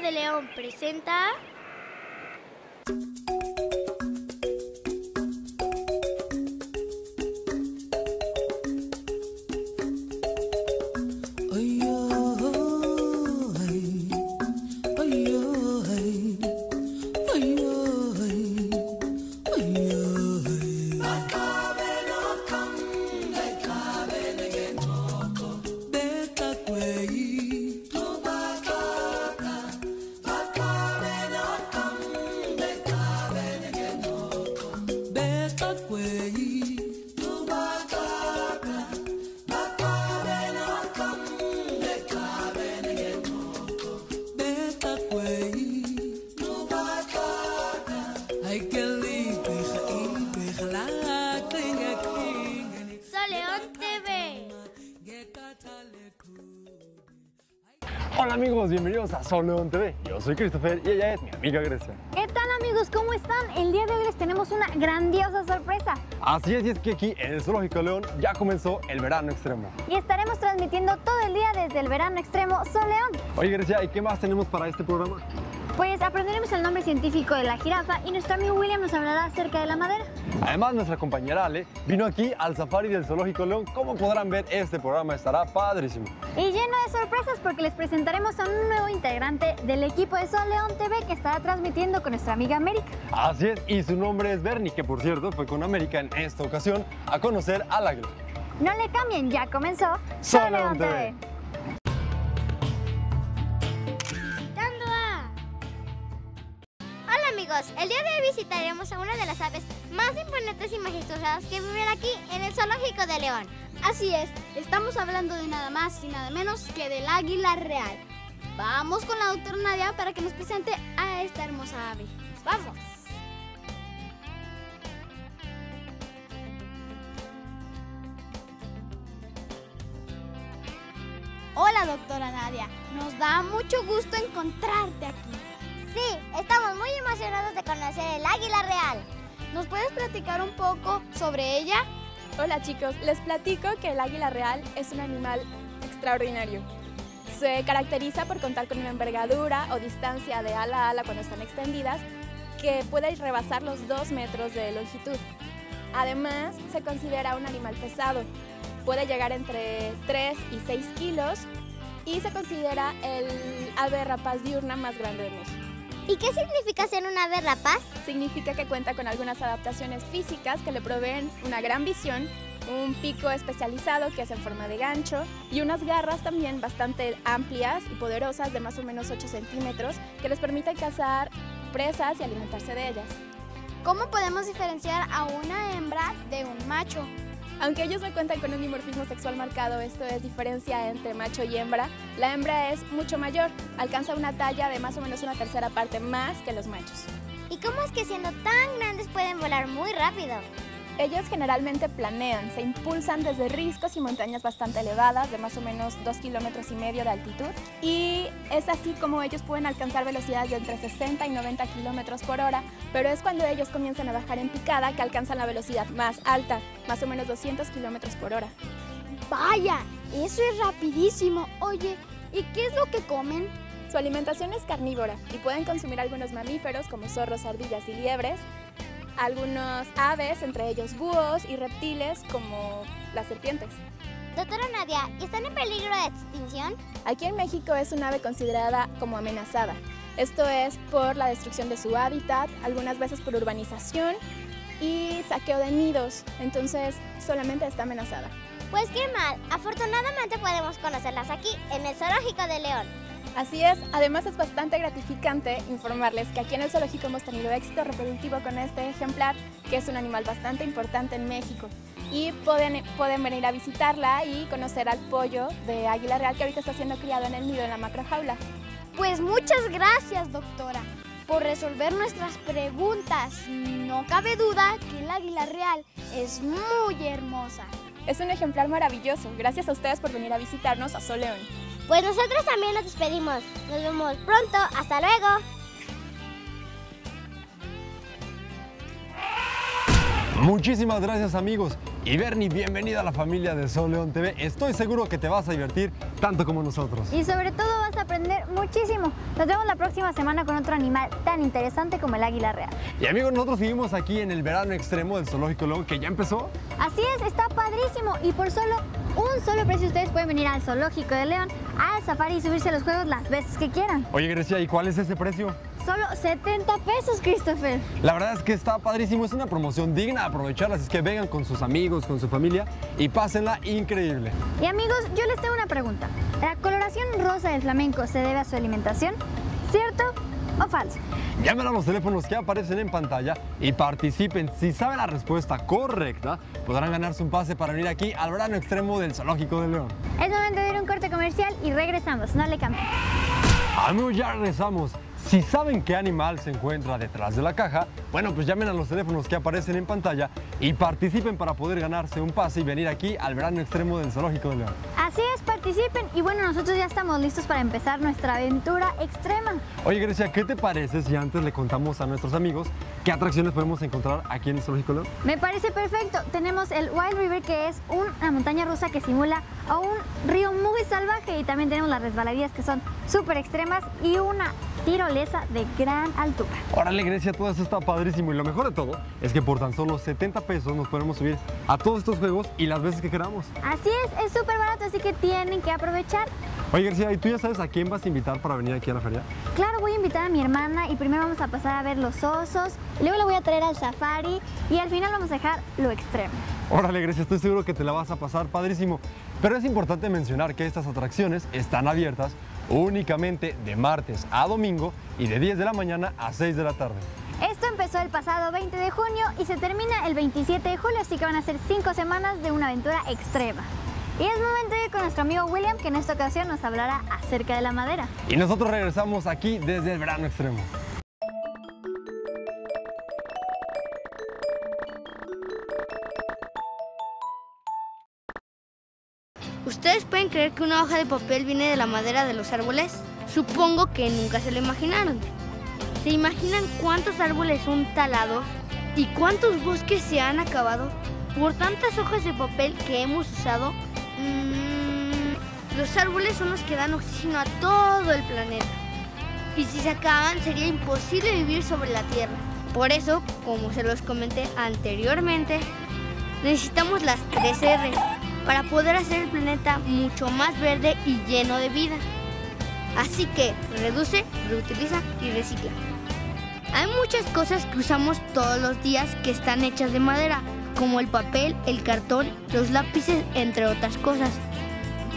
De León presenta... Hola amigos, bienvenidos a Soleón TV. Yo soy Christopher y ella es mi amiga Grecia. ¿Cómo están? El día de hoy les tenemos una grandiosa sorpresa Así es, y es que aquí en el Zoológico León ya comenzó el verano extremo. y estaremos transmitiendo todo el día desde el verano extremo Soleón. Oye Grecia, ¿y qué más tenemos para este programa? Pues aprenderemos el nombre científico de la jirafa y nuestro amigo William nos hablará acerca de la madera. Además, nuestra compañera Ale vino aquí al safari del Zoológico León. Como podrán ver, este programa estará padrísimo. Y lleno de sorpresas porque les presentaremos a un nuevo integrante del equipo de Soleón TV que estará transmitiendo con nuestra amiga América. Así es, y su nombre es Bernie, que por cierto fue con América en esta ocasión a conocer al águila. No le cambien, ya comenzó Soleón TV. Dando el día de hoy visitaremos a una de las aves más imponentes y majestuosas que viven aquí en el Zoológico de León. Así es, estamos hablando de nada más y nada menos que del águila real. Vamos con la doctora Nadia para que nos presente a esta hermosa ave. ¡Vamos! Hola doctora Nadia, nos da mucho gusto encontrarte aquí. Sí, estamos muy emocionados de conocer el águila real. ¿Nos puedes platicar un poco sobre ella? Hola chicos, les platico que el águila real es un animal extraordinario. Se caracteriza por contar con una envergadura o distancia de ala a ala cuando están extendidas que puede rebasar los 2 metros de longitud. Además, se considera un animal pesado. Puede llegar entre 3 y 6 kilos y se considera el ave rapaz diurna más grande de México. ¿Y qué significa ser un ave rapaz? Significa que cuenta con algunas adaptaciones físicas que le proveen una gran visión, un pico especializado que es en forma de gancho y unas garras también bastante amplias y poderosas de más o menos 8 centímetros que les permiten cazar presas y alimentarse de ellas. ¿Cómo podemos diferenciar a una hembra de un macho? Aunque ellos no cuentan con un dimorfismo sexual marcado, esto es diferencia entre macho y hembra, la hembra es mucho mayor, alcanza una talla de más o menos una tercera parte más que los machos. ¿Y cómo es que siendo tan grandes pueden volar muy rápido? Ellos generalmente planean, se impulsan desde riscos y montañas bastante elevadas, de más o menos 2 kilómetros y medio de altitud, y es así como ellos pueden alcanzar velocidades de entre 60 y 90 kilómetros por hora, pero es cuando ellos comienzan a bajar en picada que alcanzan la velocidad más alta, más o menos 200 kilómetros por hora. Vaya, eso es rapidísimo. Oye, ¿y qué es lo que comen? Su alimentación es carnívora y pueden consumir algunos mamíferos como zorros, ardillas y liebres, algunos aves, entre ellos búhos y reptiles como las serpientes. Doctora Nadia, ¿están en peligro de extinción? Aquí en México es un ave considerada como amenazada. Esto es por la destrucción de su hábitat, algunas veces por urbanización y saqueo de nidos, entonces solamente está amenazada. Pues qué mal, afortunadamente podemos conocerlas aquí, en el Zoológico de León. Así es, además es bastante gratificante informarles que aquí en el zoológico hemos tenido éxito reproductivo con este ejemplar, que es un animal bastante importante en México. Y pueden, pueden venir a visitarla y conocer al pollo de águila real que ahorita está siendo criado en el nido en la macrojaula. Pues muchas gracias, doctora, por resolver nuestras preguntas. No cabe duda que el águila real es muy hermosa. Es un ejemplar maravilloso. Gracias a ustedes por venir a visitarnos a Soleón. Pues nosotros también nos despedimos. Nos vemos pronto. Hasta luego. Muchísimas gracias amigos. Y Bernie, bienvenida a la familia de Sol León TV. Estoy seguro que te vas a divertir tanto como nosotros. Y sobre todo vas a aprender muchísimo. Nos vemos la próxima semana con otro animal tan interesante como el águila real. Y amigos, nosotros seguimos aquí en el verano extremo del Zoológico León, que ya empezó. Así es, está padrísimo y por solo un solo precio ustedes pueden venir al Zoológico de León, al safari y subirse a los juegos las veces que quieran. Oye, Grecia, ¿y cuál es ese precio? Solo 70 pesos, Christopher. La verdad es que está padrísimo, es una promoción digna de aprovecharla, así es que vengan con sus amigos, con su familia y pásenla increíble. Y amigos, yo les tengo una pregunta. ¿La coloración rosa del flamenco se debe a su alimentación? ¿Cierto o falso? Llamen a los teléfonos que aparecen en pantalla y participen. Si saben la respuesta correcta, podrán ganarse un pase para venir aquí al verano extremo del Zoológico de León. Es momento de ir a un corte comercial y regresamos. No le cambien. Amigos, ya regresamos. Si saben qué animal se encuentra detrás de la caja, bueno, pues llamen a los teléfonos que aparecen en pantalla y participen para poder ganarse un pase y venir aquí al verano extremo del Zoológico de León. Así es, participen. Y bueno, nosotros ya estamos listos para empezar nuestra aventura extrema. Oye, Grecia, ¿qué te parece si antes le contamos a nuestros amigos qué atracciones podemos encontrar aquí en el Zoológico de León? Me parece perfecto. Tenemos el Wild River, que es una montaña rusa que simula a un río muy salvaje. Y también tenemos las resbaladillas, que son súper extremas, y una tirolesa de gran altura. Órale, Grecia, todo eso está padrísimo. Y lo mejor de todo es que por tan solo 70 pesos nos podemos subir a todos estos juegos y las veces que queramos. Así es, es súper barato, así que tienen que aprovechar. Oye, Grecia, ¿y tú ya sabes a quién vas a invitar para venir aquí a la feria? Claro, voy a invitar a mi hermana y primero vamos a pasar a ver los osos, luego la voy a traer al safari y al final vamos a dejar lo extremo. Órale, Grecia, estoy seguro que te la vas a pasar padrísimo. Pero es importante mencionar que estas atracciones están abiertas únicamente de martes a domingo y de 10 de la mañana a 6 de la tarde. Esto empezó el pasado 20 de junio y se termina el 27 de julio, así que van a ser 5 semanas de una aventura extrema. Y es momento de ir con nuestro amigo William, que en esta ocasión nos hablará acerca de la madera. Y nosotros regresamos aquí desde el verano extremo. Creer que una hoja de papel viene de la madera de los árboles? Supongo que nunca se lo imaginaron. ¿Se imaginan cuántos árboles son talados y cuántos bosques se han acabado por tantas hojas de papel que hemos usado? Mm, los árboles son los que dan oxígeno a todo el planeta. Y si se acaban sería imposible vivir sobre la Tierra. Por eso, como se los comenté anteriormente, necesitamos las tres R's para poder hacer el planeta mucho más verde y lleno de vida. Así que reduce, reutiliza y recicla. Hay muchas cosas que usamos todos los días que están hechas de madera, como el papel, el cartón, los lápices, entre otras cosas.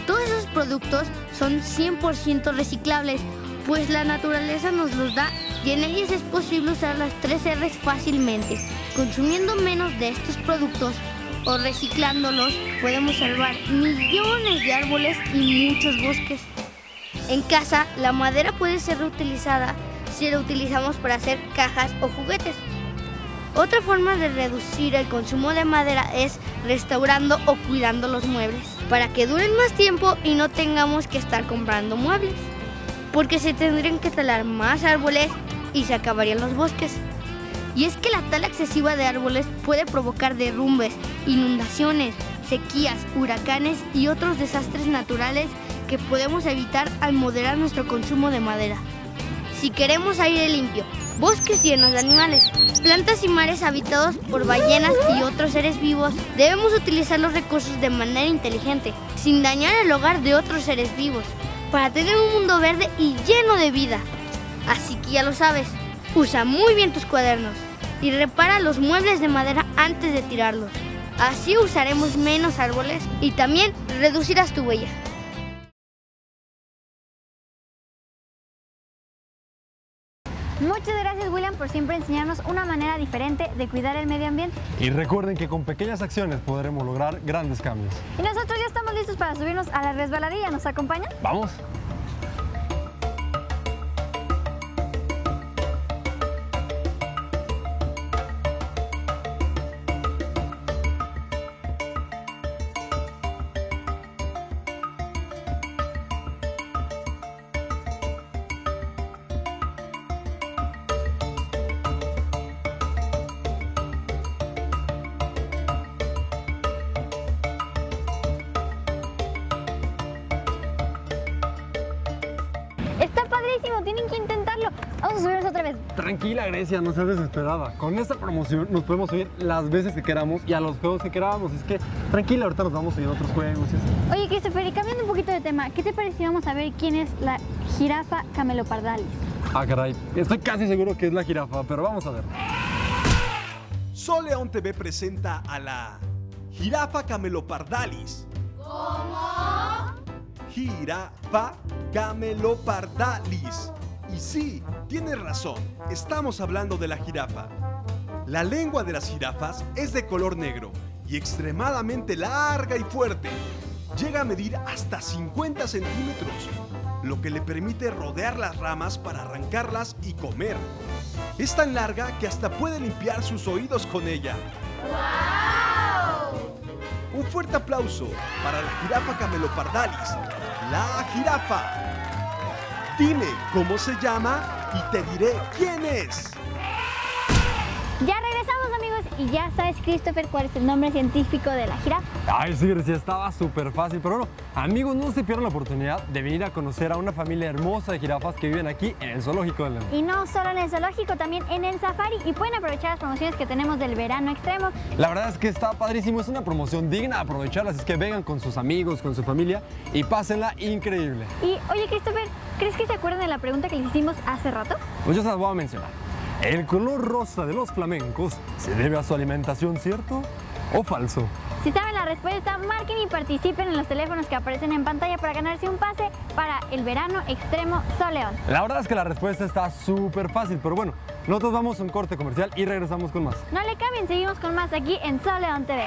Todos esos productos son 100% reciclables, pues la naturaleza nos los da y en ellas es posible usar las tres R's fácilmente. Consumiendo menos de estos productos o reciclándolos, podemos salvar millones de árboles y muchos bosques. En casa, la madera puede ser reutilizada si la utilizamos para hacer cajas o juguetes. Otra forma de reducir el consumo de madera es restaurando o cuidando los muebles, para que duren más tiempo y no tengamos que estar comprando muebles, porque se tendrían que talar más árboles y se acabarían los bosques. Y es que la tala excesiva de árboles puede provocar derrumbes, inundaciones, sequías, huracanes y otros desastres naturales que podemos evitar al moderar nuestro consumo de madera. Si queremos aire limpio, bosques llenos de animales, plantas y mares habitados por ballenas y otros seres vivos, debemos utilizar los recursos de manera inteligente, sin dañar el hogar de otros seres vivos, para tener un mundo verde y lleno de vida. Así que ya lo sabes, usa muy bien tus cuadernos y repara los muebles de madera antes de tirarlos. Así usaremos menos árboles y también reducirás tu huella. Muchas gracias William por siempre enseñarnos una manera diferente de cuidar el medio ambiente. Y recuerden que con pequeñas acciones podremos lograr grandes cambios. Y nosotros ya estamos listos para subirnos a la resbaladilla. ¿Nos acompañan? ¡Vamos! Grecia, no seas desesperada. Con esta promoción nos podemos subir las veces que queramos y a los juegos que queramos. Es que tranquila, ahorita nos vamos a ir a otros juegos. y así. Oye, Christopher, y cambiando un poquito de tema, ¿qué te parece si vamos a ver quién es la jirafa camelopardalis? Ah, caray. Estoy casi seguro que es la jirafa, pero vamos a ver. Sol León TV presenta a la jirafa camelopardalis. ¿Cómo? Jirafa camelopardalis. Y sí, tienes razón, estamos hablando de la jirafa. La lengua de las jirafas es de color negro y extremadamente larga y fuerte. Llega a medir hasta 50 centímetros, lo que le permite rodear las ramas para arrancarlas y comer. Es tan larga que hasta puede limpiar sus oídos con ella. Un fuerte aplauso para la jirafa camelopardalis, la jirafa. Dime cómo se llama y te diré quién es. Y ya sabes, Christopher, cuál es el nombre científico de la jirafa. Ay, sí, Grecia, estaba súper fácil. Pero bueno, amigos, no se pierdan la oportunidad de venir a conocer a una familia hermosa de jirafas que viven aquí en el Zoológico de León. Y no solo en el zoológico, también en el safari. Y pueden aprovechar las promociones que tenemos del verano extremo. La verdad es que está padrísimo, es una promoción digna de aprovecharla, así es que vengan con sus amigos, con su familia y pásenla increíble. Y, oye, Christopher, ¿crees que se acuerdan de la pregunta que les hicimos hace rato? Pues yo se las voy a mencionar. El color rosa de los flamencos se debe a su alimentación, ¿cierto o falso? Si saben la respuesta, marquen y participen en los teléfonos que aparecen en pantalla para ganarse un pase para el verano extremo Soleón. La verdad es que la respuesta está súper fácil, pero bueno, nosotros vamos a un corte comercial y regresamos con más. No le cambien, seguimos con más aquí en Soleón TV.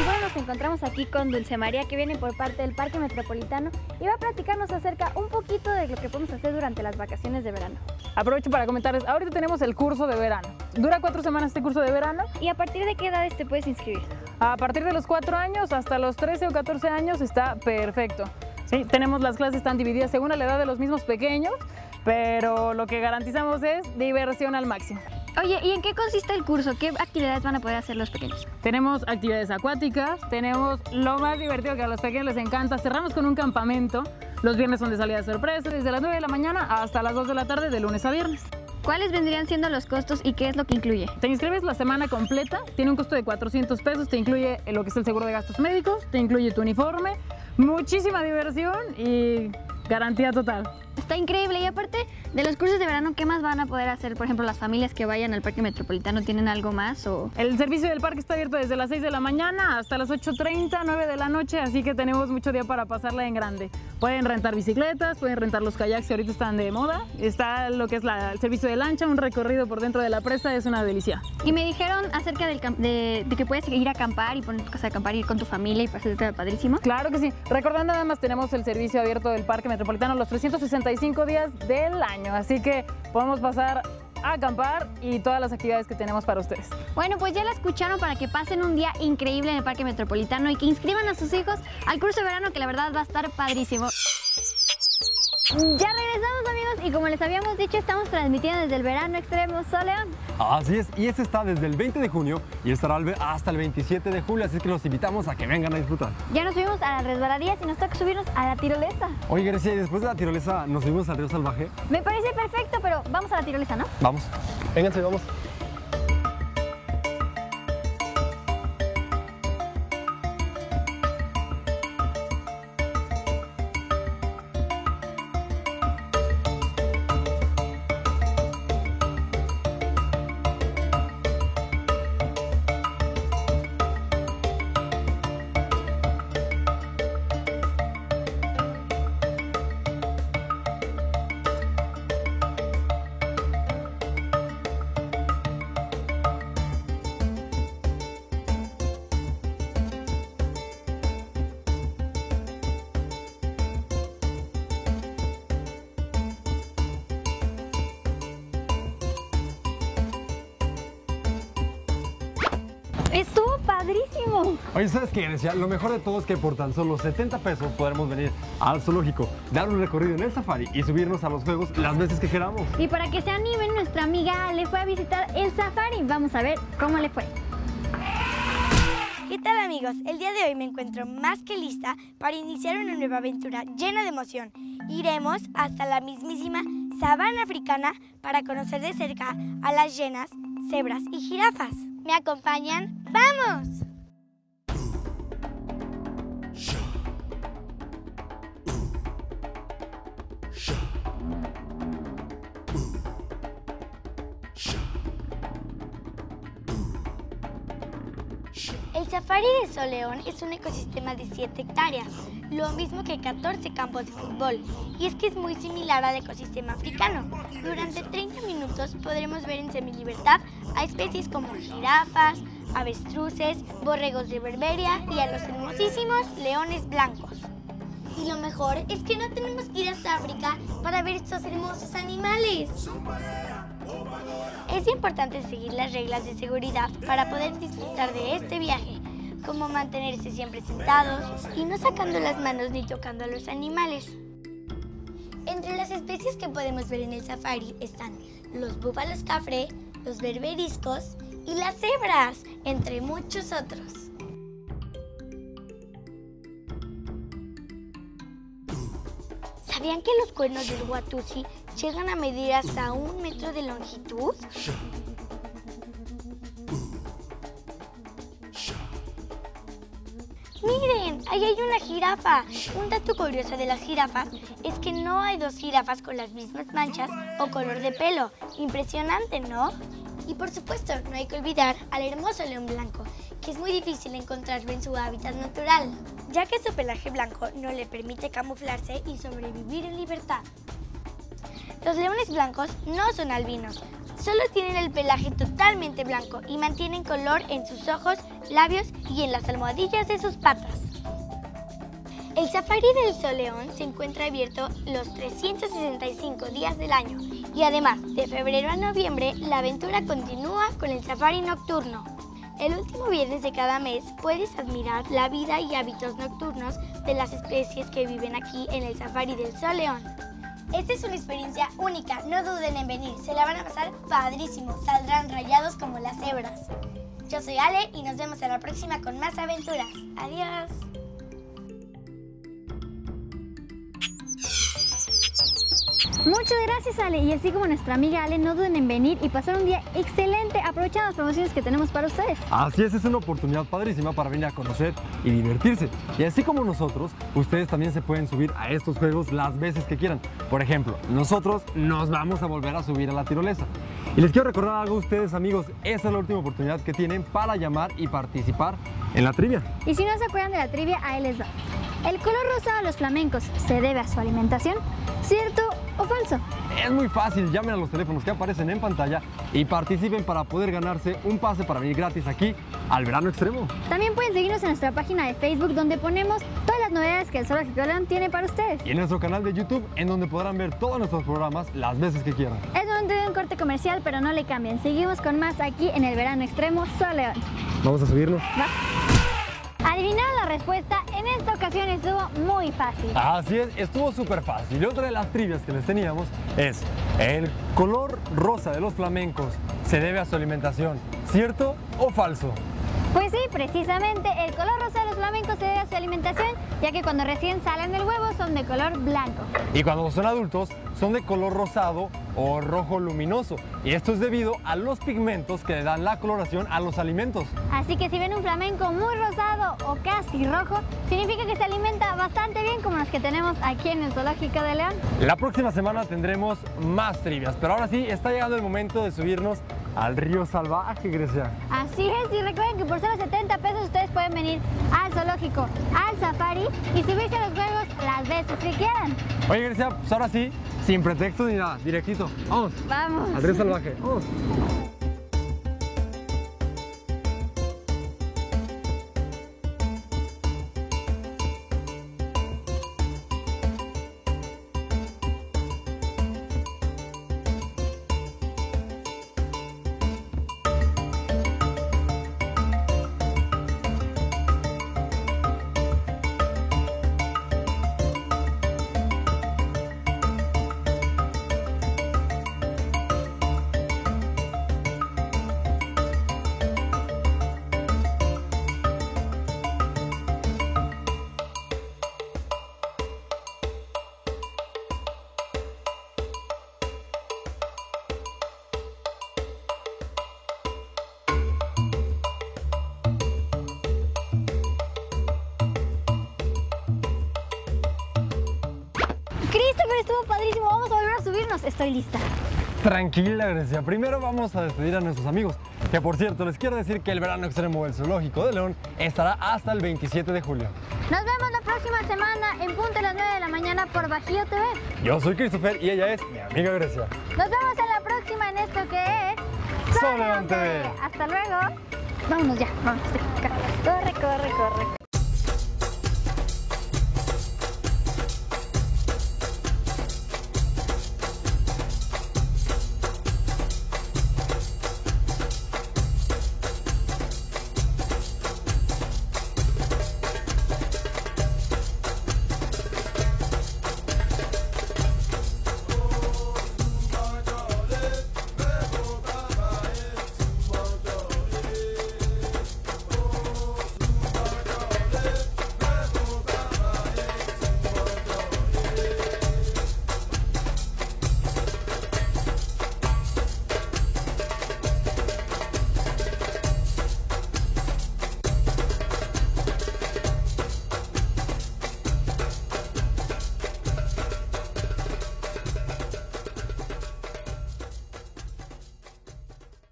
Y bueno, nos encontramos aquí con Dulce María que viene por parte del Parque Metropolitano y va a platicarnos acerca un poquito de lo que podemos hacer durante las vacaciones de verano. Aprovecho para comentarles, ahorita tenemos el curso de verano. Dura cuatro semanas este curso de verano. ¿Y a partir de qué edades te puedes inscribir? A partir de los cuatro años hasta los 13 o 14 años está perfecto. Sí, tenemos las clases están divididas según la edad de los mismos pequeños, pero lo que garantizamos es diversión al máximo. Oye, ¿y en qué consiste el curso? ¿Qué actividades van a poder hacer los pequeños? Tenemos actividades acuáticas, tenemos lo más divertido que a los pequeños les encanta. Cerramos con un campamento. Los viernes son de salida de sorpresa, desde las 9 de la mañana hasta las 2 de la tarde, de lunes a viernes. ¿Cuáles vendrían siendo los costos y qué es lo que incluye? Te inscribes la semana completa, tiene un costo de 400 pesos, te incluye lo que es el seguro de gastos médicos, te incluye tu uniforme, muchísima diversión y garantía total. Está increíble y aparte de los cursos de verano, ¿qué más van a poder hacer? Por ejemplo, las familias que vayan al Parque Metropolitano, ¿tienen algo más? O... El servicio del parque está abierto desde las 6 de la mañana hasta las 8.30, 9 de la noche, así que tenemos mucho día para pasarla en grande. Pueden rentar bicicletas, pueden rentar los kayaks que ahorita están de moda. Está lo que es la- el servicio de lancha, un recorrido por dentro de la presa, es una delicia. Y me dijeron acerca del de, de que puedes ir a acampar y poner tu casa de acampar, ir con tu familia y pasarte padrísimo. Claro que sí. Recordando nada más, tenemos el servicio abierto del Parque Metropolitano los 365 días del año, así que podemos pasar a acampar y todas las actividades que tenemos para ustedes. Bueno, pues ya la escucharon para que pasen un día increíble en el Parque Metropolitano y que inscriban a sus hijos al curso de verano que la verdad va a estar padrísimo. Ya regresamos amigos y como les habíamos dicho estamos transmitiendo desde el verano extremo Soleón. Así es, y este está desde el 20 de junio y estará hasta el 27 de julio, así que los invitamos a que vengan a disfrutar. Ya nos subimos a las resbaladillas y nos toca subirnos a la tirolesa. Oye, Grecia, y después de la tirolesa nos subimos al río salvaje. Me parece perfecto, pero vamos a la tirolesa, ¿no? Vamos, vénganse, vamos. Oye, ¿sabes qué, Grecia? Lo mejor de todo es que por tan solo 70 pesos podremos venir al zoológico, dar un recorrido en el safari y subirnos a los juegos las veces que queramos. Y para que se animen, nuestra amiga Ale fue a visitar el safari. Vamos a ver cómo le fue. ¿Qué tal amigos? El día de hoy me encuentro más que lista para iniciar una nueva aventura llena de emoción. Iremos hasta la mismísima Sabana Africana para conocer de cerca a las llenas, cebras y jirafas. ¿Me acompañan? ¡Vamos! Safari de Soleón es un ecosistema de 7 hectáreas, lo mismo que 14 campos de fútbol, y es que es muy similar al ecosistema africano. Durante 30 minutos podremos ver en semilibertad a especies como jirafas, avestruces, borregos de Berberia y a los hermosísimos leones blancos. Y lo mejor es que no tenemos que ir hasta África para ver estos hermosos animales. Es importante seguir las reglas de seguridad para poder disfrutar de este viaje, como mantenerse siempre sentados y no sacando las manos ni tocando a los animales. Entre las especies que podemos ver en el safari están los búfalos cafre, los berberiscos y las cebras, entre muchos otros. ¿Sabían que los cuernos del Watusi llegan a medir hasta un metro de longitud? Ahí hay una jirafa. Un dato curioso de las jirafas es que no hay dos jirafas con las mismas manchas o color de pelo. Impresionante, ¿no? Y por supuesto, no hay que olvidar al hermoso león blanco, que es muy difícil encontrarlo en su hábitat natural, ya que su pelaje blanco no le permite camuflarse y sobrevivir en libertad. Los leones blancos no son albinos, solo tienen el pelaje totalmente blanco y mantienen color en sus ojos, labios y en las almohadillas de sus patas. El safari del Soleón se encuentra abierto los 365 días del año y además de febrero a noviembre la aventura continúa con el safari nocturno. El último viernes de cada mes puedes admirar la vida y hábitos nocturnos de las especies que viven aquí en el safari del Soleón. Esta es una experiencia única, no duden en venir, se la van a pasar padrísimo, saldrán rayados como las cebras. Yo soy Ale y nos vemos en la próxima con más aventuras. Adiós. Muchas gracias Ale y así como nuestra amiga Ale no duden en venir y pasar un día excelente aprovechando las promociones que tenemos para ustedes. Así es, es una oportunidad padrísima para venir a conocer y divertirse. Y así como nosotros, ustedes también se pueden subir a estos juegos las veces que quieran. Por ejemplo, nosotros nos vamos a volver a subir a la tirolesa. Y les quiero recordar algo a ustedes amigos, esta es la última oportunidad que tienen para llamar y participar en la trivia. Y si no se acuerdan de la trivia, ahí les va. ¿El color rosado de los flamencos se debe a su alimentación? ¿Cierto o falso? Es muy fácil, llamen a los teléfonos que aparecen en pantalla y participen para poder ganarse un pase para venir gratis aquí al verano extremo. También pueden seguirnos en nuestra página de Facebook donde ponemos todas las novedades que el Zoológico León tiene para ustedes. Y en nuestro canal de YouTube en donde podrán ver todos nuestros programas las veces que quieran. Es momento de un corte comercial, pero no le cambien. Seguimos con más aquí en el verano extremo Sol León. Vamos a subirnos. ¿Va? Adivinaron la respuesta, en esta ocasión estuvo muy fácil. Así es, estuvo súper fácil. Y otra de las trivias que les teníamos es, ¿el color rosa de los flamencos se debe a su alimentación? ¿Cierto o falso? Pues sí, precisamente el color rosa de los flamencos se debe a su alimentación, ya que cuando recién salen del huevo son de color blanco. Y cuando son adultos son de color rosado o rojo luminoso. Y esto es debido a los pigmentos que le dan la coloración a los alimentos. Así que si ven un flamenco muy rosado o casi rojo, significa que se alimenta bastante bien como los que tenemos aquí en el Zoológico de León. La próxima semana tendremos más trivias, pero ahora sí está llegando el momento de subirnos al río salvaje, Grecia. Así es, y recuerden que por solo 70 pesos ustedes pueden venir al zoológico, al safari y subirse a los juegos las veces que quieran. Oye, Grecia, pues ahora sí, sin pretexto ni nada, directito. Vamos. Vamos. Al río salvaje. Vamos. Christopher, estuvo padrísimo. Vamos a volver a subirnos. Estoy lista. Tranquila, Grecia. Primero vamos a despedir a nuestros amigos. Que por cierto, les quiero decir que el verano extremo del Zoológico de León estará hasta el 27 de julio. Nos vemos la próxima semana en punto de las 9 de la mañana por Bajío TV. Yo soy Christopher y ella es mi amiga Grecia. Nos vemos en la próxima en esto que es Soleón TV. Hasta luego. Vámonos ya, vámonos. Corre, corre, corre.